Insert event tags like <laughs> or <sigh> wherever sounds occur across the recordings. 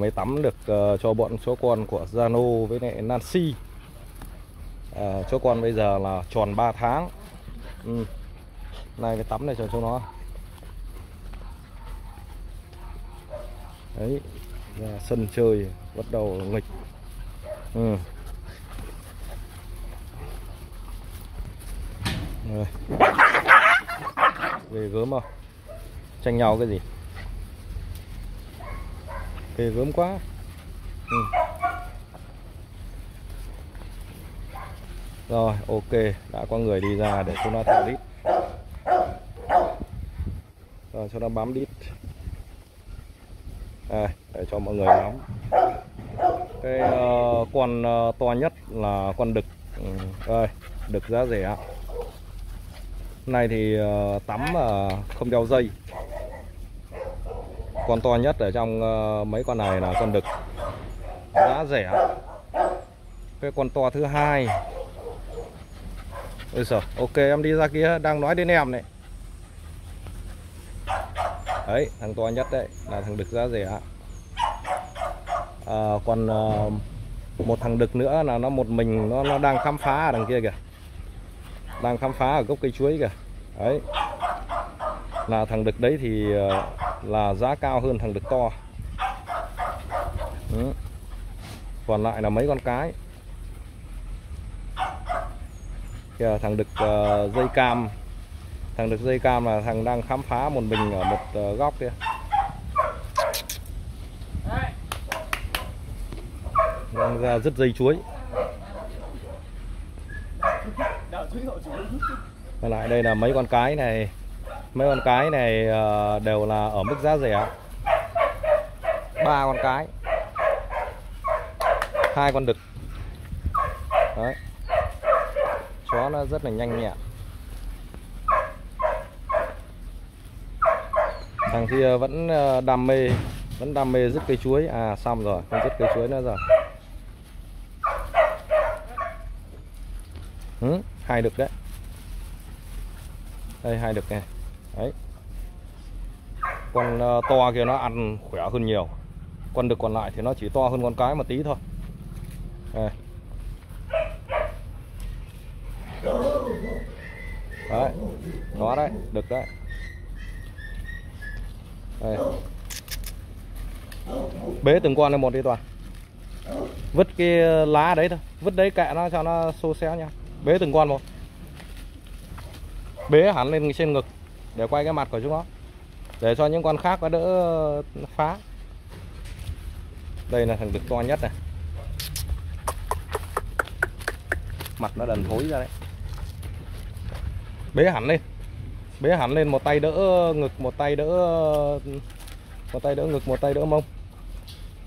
mới tắm được uh, cho bọn chó con của Zano với lại Nancy à, chó con bây giờ là tròn 3 tháng ừ. Này cái tắm này cho chúng nó đấy ra sân chơi bắt đầu nghịch ừ. Rồi. về gớm không tranh nhau cái gì thì gớm quá. Ừ. rồi ok. Đã có người đi ra để cho nó thả đít rồi cho nó bám đít à, để cho mọi người ngắm cái uh, con uh, to nhất là con đực. Ừ, đây đực giá rẻ này thì uh, tắm uh, không đeo dây con to nhất ở trong ờ, mấy con này là con đực. Giá rẻ. Cái con to thứ hai. Ôi giời, ok em đi ra kia đang nói đến em này. Đấy, thằng to nhất đấy là thằng đực giá rẻ. À, Còn uh, một thằng đực nữa là nó một mình nó, nó đang khám phá ở đằng kia kìa. Đang khám phá ở gốc cây chuối kìa. Đấy. Là thằng đực đấy thì uh, là giá cao hơn thằng đực to. Ừ. Còn lại là mấy con cái? Kìa thằng đực uh, dây cam. Thằng đực dây cam là thằng đang khám phá một mình ở một uh, góc kia. Đang ra rất dây chuối. Còn lại đây là mấy con cái này mấy con cái này ờ, đều là ở mức giá rẻ. Ba con cái. Hai con đực. Đấy. Chó nó rất là nhanh nhẹn. Thằng kia vẫn ờ, đam mê vẫn đam mê dứt cây chuối. À xong rồi không dứt cây chuối nữa rồi. Ừ, hai đực đấy. Đây hai đực này con ờ, to kia nó ăn khỏe hơn nhiều. Con đực còn lại thì nó chỉ to hơn con cái một tí thôi. Đây. đấy, đó đấy, được đấy. Đây. bế từng con lên một đi toàn. Vứt cái ờ, lá đấy thôi. Vứt đấy kệ nó cho nó xô xéo nha. Bế từng con một. Bế hẳn lên trên ngực để quay cái mặt của chúng nó để cho những con khác nó đỡ phá. Đây là thằng đực to nhất này. Mặt nó đần thối ra đấy. Bế hẳn lên. Bế hẳn lên một tay đỡ ngực, một tay đỡ, một tay đỡ ngực, một tay đỡ mông.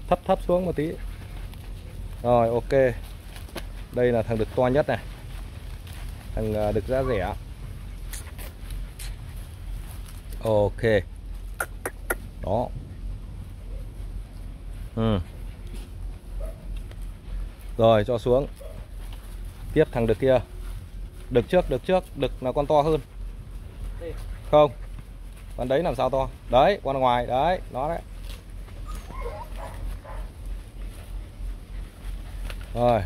Thấp thấp xuống một tí. Rồi, ok. Đây là thằng đực to nhất này. Thằng à, đực giá rẻ. Ok đó. Ừ. rồi cho xuống. Tiếp thằng đực kia. Đực trước đực trước đực là con to hơn? Không. Con đấy làm sao to? Đấy con ngoài. Đấy nó đấy. Rồi.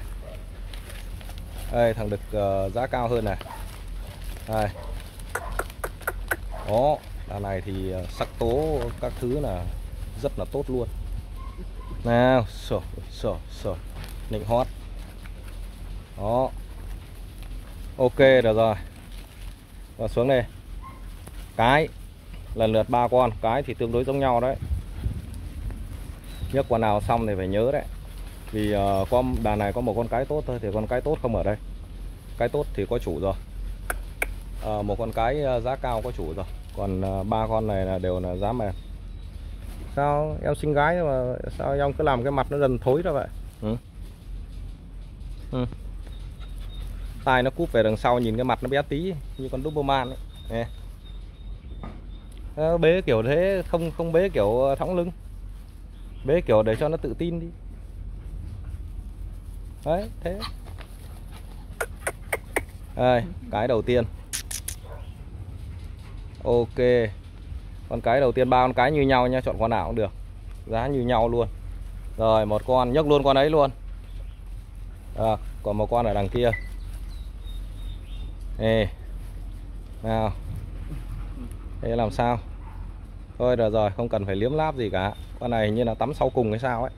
Đây thằng đực uh, giá cao hơn này. Đây. Đó đàn này thì ờ, sắc tố các thứ là rất là tốt luôn. Nào sổ sổ sổ nịnh hót. Đó. Ok được rồi. Và xuống đây. Cái lần lượt ba con. Cái thì tương đối giống nhau đấy. Nhấc con nào xong thì phải nhớ đấy. Vì ờ, uh, con đàn này có một con cái tốt thôi thì con cái tốt không ở đây. Cái tốt thì có chủ rồi. À, một con cái giá cao có chủ rồi còn uh, ba con này là đều là giá mềm. Sao em sinh gái mà sao em cứ làm cái mặt nó dần thối ra vậy? Ừ. Ừ. tai nó cúp về đằng sau nhìn cái mặt nó bé tí như con Doberman ấy. Nè. Nó bế kiểu thế không không bế kiểu thõng lưng. Bế kiểu để cho nó tự tin đi. Đấy thế. Đây cái đầu tiên ok. Con cái đầu tiên ba con cái như nhau nha chọn con nào cũng được. Giá như nhau luôn. Rồi một con nhấc luôn con ấy luôn. À, còn một con ở đằng kia. Ê. nào. Thế làm sao? Thôi được rồi không cần phải liếm láp gì cả. Con này hình như là tắm sau cùng hay sao ấy.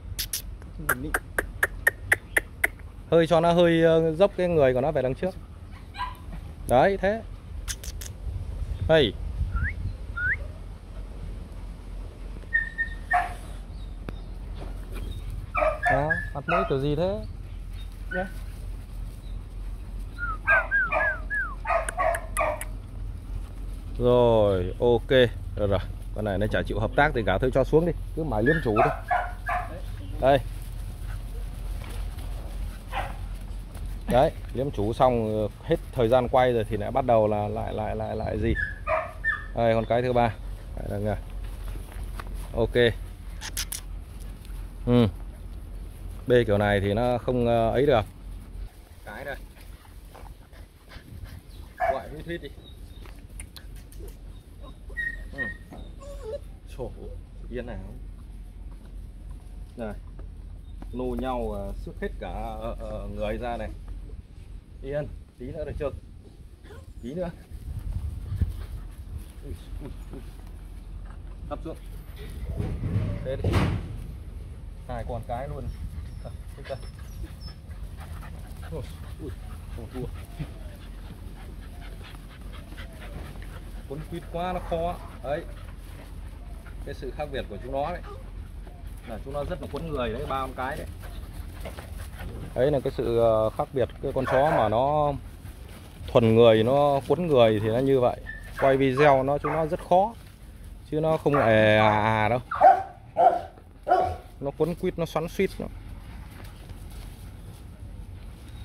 Hơi cho nó hơi ờ, dốc cái người của nó về đằng trước. Đấy thế. Hey đó mặt mũi kiểu gì thế? Yeah. rồi ok. Rồi rồi con này nó chả chịu hợp tác thì cả thôi cho xuống đi. Cứ mãi liếm chủ thôi. Đây. Đấy liếm chủ xong hết thời gian quay rồi thì lại bắt đầu là lại lại lại lại gì? Đây con cái thứ ba. Đây là ok. Ừ b kiểu này thì nó không ờ, ấy được. Cái đây. Gọi huy huyết đi. Ừ. yên yên không? Này nô nhau ờ, sức hết cả uh, người ra này. Yên tí nữa được chưa? Tí nữa. Ui, ui, ui. hấp xuống. Thế đi. Hai con cái luôn à. Ui, không thua cuốn quýt quá nó khó. Đấy. Cái sự khác biệt của chúng nó đấy. Là chúng nó rất là cuốn người đấy ba con cái đấy. Đấy là cái sự ờ, khác biệt cái con chó mà nó thuần người nó cuốn người thì nó như vậy. Quay video nó chúng nó rất khó chứ nó không hề à, à đâu. Nó cuốn quýt nó xoắn suýt nữa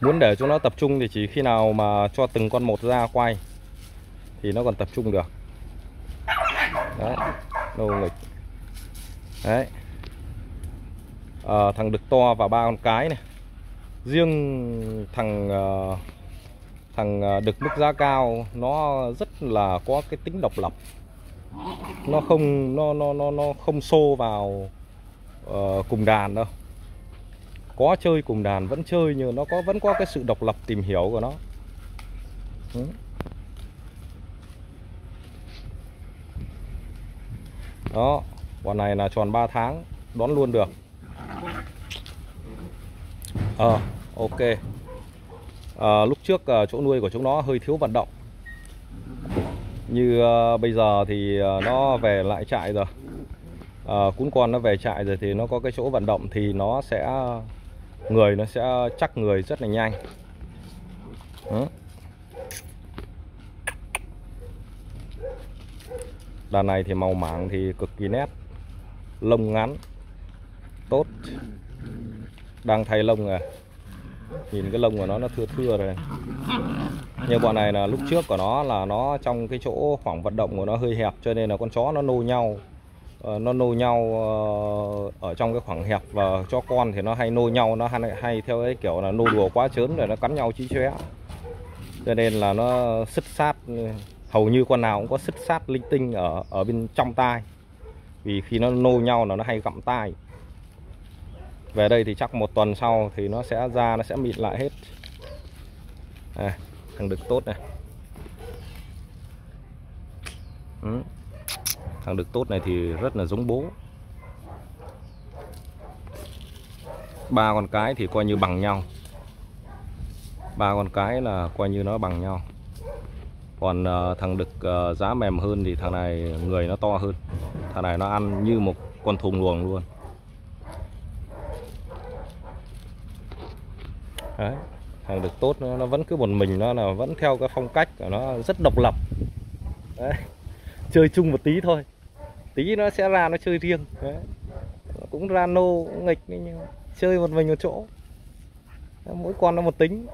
muốn để chúng nó tập trung thì chỉ khi nào mà cho từng con một ra quay thì nó còn tập trung được. Đấy nô nghịch. Đấy. À, thằng đực to và ba con cái này. Riêng thằng uh, thằng ờ, đực mức giá cao nó rất là có cái tính độc lập. Nó không nó nó nó nó không xô vào uh, cùng đàn đâu có chơi cùng đàn vẫn chơi nhưng nó có vẫn có cái sự độc lập tìm hiểu của nó. Ừ. Đó bọn này là tròn 3 tháng đón luôn được. Ờ à, ok. À, lúc trước à, chỗ nuôi của chúng nó hơi thiếu vận động. Như à, bây giờ thì à, nó về lại trại rồi. À, cún con nó về trại rồi thì nó có cái chỗ vận động thì nó sẽ người nó sẽ chắc người rất là nhanh. Ừ. đàn này thì màu mảng thì cực kỳ nét, lông ngắn, tốt. Đang thay lông à? Nhìn cái lông của nó nó thưa thưa rồi như bọn này là lúc trước của nó là nó trong cái chỗ khoảng vận động của nó hơi hẹp cho nên là con chó nó nô nhau. Ờ, nó nô nhau ờ, ở trong cái khoảng hẹp và cho con thì nó hay nô nhau nó hay, hay theo cái kiểu là nô đùa quá chớn rồi nó cắn nhau chí chóe. Cho nên là nó sứt sát hầu như con nào cũng có sứt sát linh tinh ở ở bên trong tai. Vì khi nó nô nhau là nó hay gặm tai. Về đây thì chắc một tuần sau thì nó sẽ ra nó sẽ mịn lại hết. À, thằng đực tốt này. Ừ thằng đực tốt này thì rất là giống bố. Ba con cái thì coi như bằng nhau. Ba con cái là coi như nó bằng nhau. Còn ờ, thằng đực ờ, giá mềm hơn thì thằng này người nó to hơn. Thằng này nó ăn như một con thùng luồng luôn. Đấy. thằng được tốt nó, nó vẫn cứ một mình nó là vẫn theo cái phong cách của nó rất độc lập. Đấy. <laughs> chơi chung một tí thôi tí nó sẽ ra nó chơi riêng. Đấy. Cũng ra nô cũng nghịch, nhưng chơi một mình một chỗ. Mỗi con nó một tính.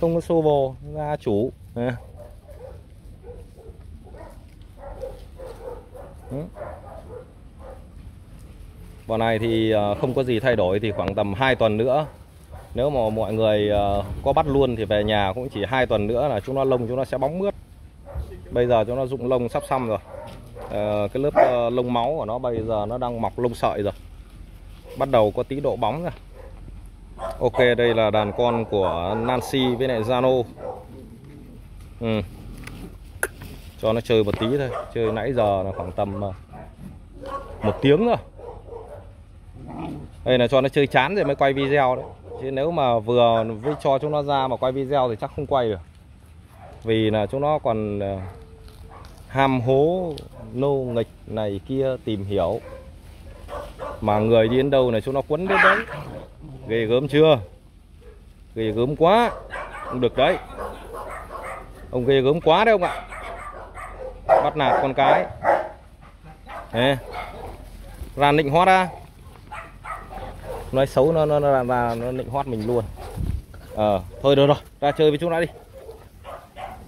Không có xô bồ, ra chủ. Đấy. Bọn này thì ờ, không có gì thay đổi thì khoảng tầm 2 tuần nữa. Nếu mà mọi người ờ, có bắt luôn thì về nhà cũng chỉ hai tuần nữa là chúng nó lông chúng nó sẽ bóng mướt. Bây giờ chúng nó rụng lông sắp xong rồi. À, cái lớp ờ, lông máu của nó bây giờ nó đang mọc lông sợi rồi. Bắt đầu có tí độ bóng rồi. Ok đây là đàn con của Nancy với lại Zano. Ừ. cho nó chơi một tí thôi. Chơi nãy giờ là khoảng tầm ờ, một tiếng rồi đây là cho nó chơi chán rồi mới quay video đấy. Chứ nếu mà vừa với cho chúng nó ra mà quay video thì chắc không quay được vì là chúng nó còn ờ, ham hố nô nghịch này kia tìm hiểu. Mà người đi đến đâu này chúng nó quấn đến đấy. Ghê gớm chưa? Ghê gớm quá. Không được đấy. Ông ghê gớm quá đấy ông ạ. Bắt nạt con cái. Nè. ra nịnh hót ra nói xấu nó nó nó ra nó, nó nịnh hót mình luôn. Ờ thôi được rồi. Ra chơi với chúng nó đi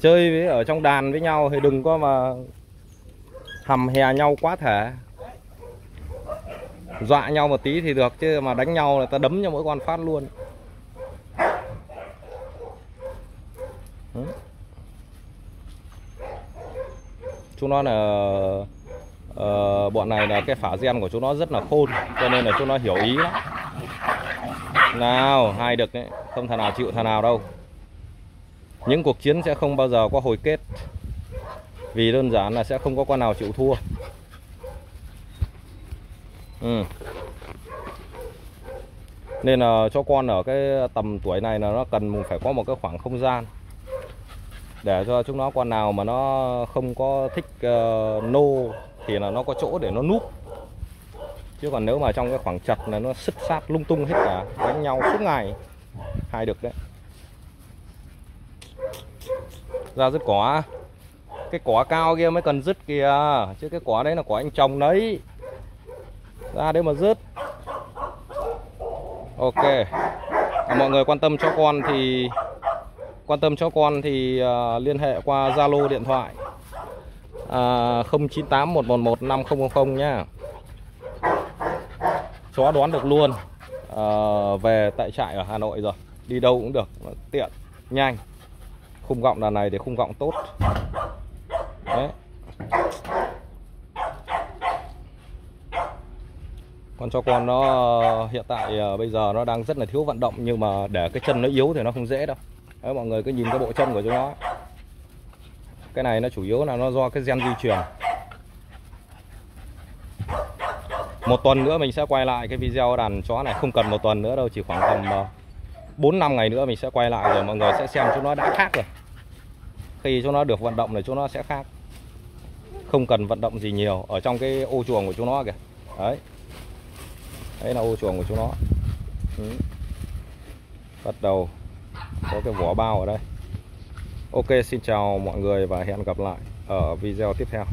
chơi với ở trong đàn với nhau thì đừng có mà hầm hè nhau quá thể. Dọa nhau một tí thì được chứ mà đánh nhau là ta đấm cho mỗi con phát luôn. Hm. Chúng nó là uh, bọn này là cái phả gen của chúng nó rất là khôn cho nên là chúng nó hiểu ý lắm. Nào hai được đấy không thằng nào chịu thằng nào đâu những cuộc chiến sẽ không bao giờ có hồi kết vì đơn giản là sẽ không có con nào chịu thua. Ừ. nên là cho con ở cái tầm tuổi này là nó cần phải có một cái khoảng không gian để cho chúng nó con nào mà nó không có thích uh, nô thì là nó có chỗ để nó núp chứ còn nếu mà trong cái khoảng chặt là nó sứt sát lung tung hết cả đánh nhau suốt ngày hai được đấy ra dứt quả, cái quả cao kia mới cần dứt kìa chứ cái quả đấy là quả anh chồng đấy. Ra đấy mà dứt. Ok. À, mọi người quan tâm cho con thì quan tâm cho con thì uh, liên hệ qua zalo điện thoại uh, 098 111 5000 nhá. Chó đoán được luôn. Uh, về tại trại ở Hà Nội rồi. Đi đâu cũng được tiện nhanh khung gọng đàn này thì khung gọng tốt. Đấy. Con cho con nó, hiện tại ờ, bây giờ nó đang rất là thiếu vận động nhưng mà để cái chân nó yếu thì nó không dễ đâu. Đấy, mọi người cứ nhìn cái bộ chân của chúng nó. Cái này nó chủ yếu là nó do cái gen di truyền. Một tuần nữa mình sẽ quay lại cái video đàn chó này, không cần một tuần nữa đâu, chỉ khoảng tầm ờ, 4 ờ, năm ngày nữa mình sẽ quay lại rồi mọi người sẽ xem chúng nó đã khác rồi. Khi chúng nó được vận động thì chúng nó sẽ khác. Không cần vận động gì nhiều ở trong cái ô chuồng của chúng nó kìa. Đấy. Đấy là ô chuồng của chúng nó. Ừ. bắt đầu có cái vỏ bao ở đây. Ok xin chào mọi người và hẹn gặp lại ở video tiếp theo.